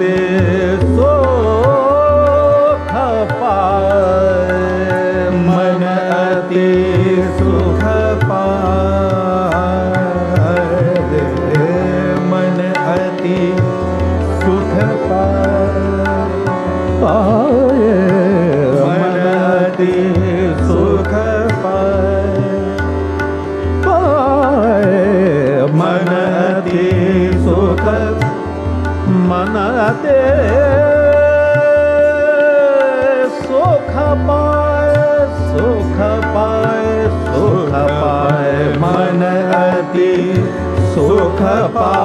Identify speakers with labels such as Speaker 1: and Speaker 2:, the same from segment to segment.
Speaker 1: पे सो पाए। मन अति सुख
Speaker 2: पाए। मन अति सुख पाए।
Speaker 1: मन अति सुख पाए सुख पाए मन अति सुख पाए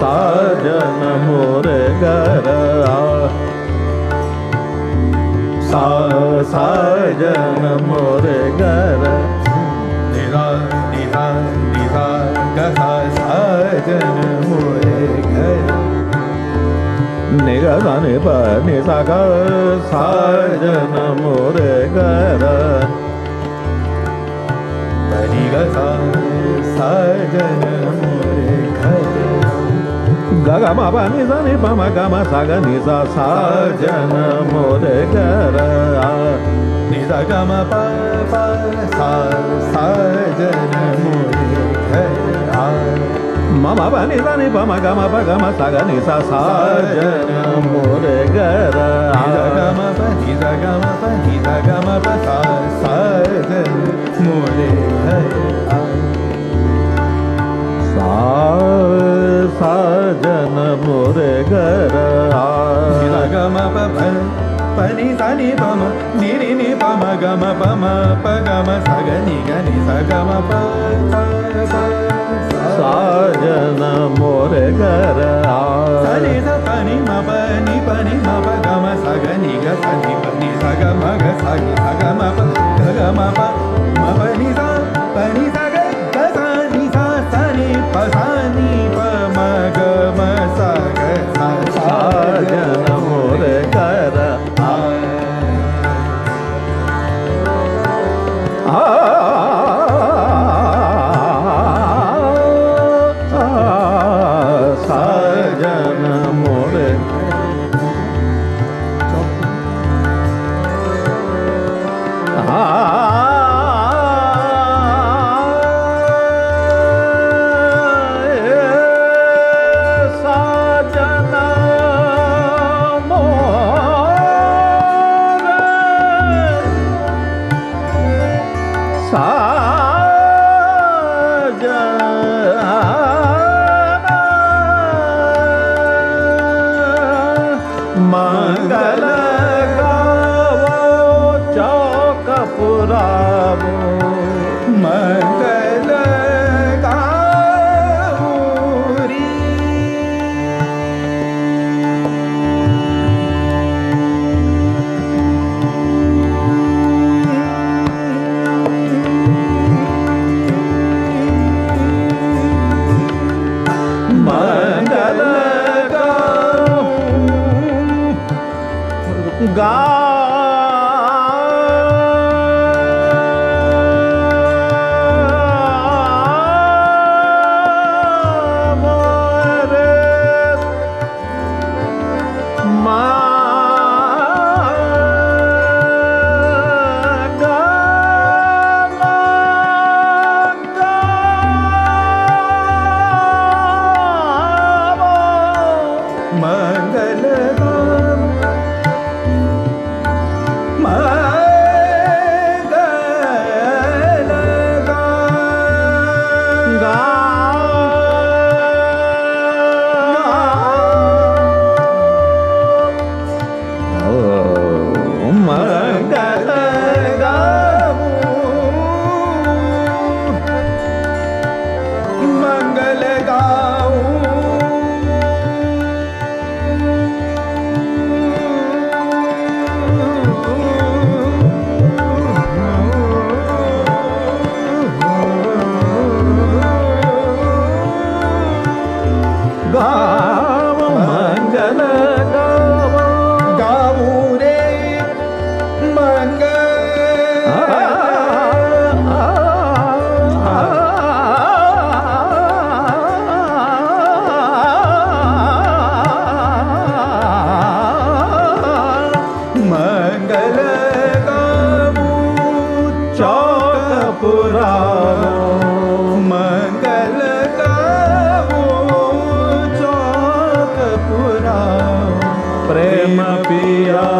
Speaker 1: साजन मोरे गरा सा साजन मोरे गर
Speaker 2: निरा निरा निरा गहा साजन मोरे गर
Speaker 1: निरा ने प निरा ग साजन मोरे गर
Speaker 2: बनी ग साजन मोरे
Speaker 1: గగమ పని సని పమ గమ సగ నిజ సాజన మురగర
Speaker 2: నిజ గమ ప సాజన
Speaker 1: మమ పని సని పమ గమ ప గమ సగ నిజ సాజన మురగర నిజ గమ
Speaker 2: ప నిజ గమ ప నిజ గమ ప సాజ निरि नि गम पगम सग निग निगम प
Speaker 1: 가.
Speaker 2: be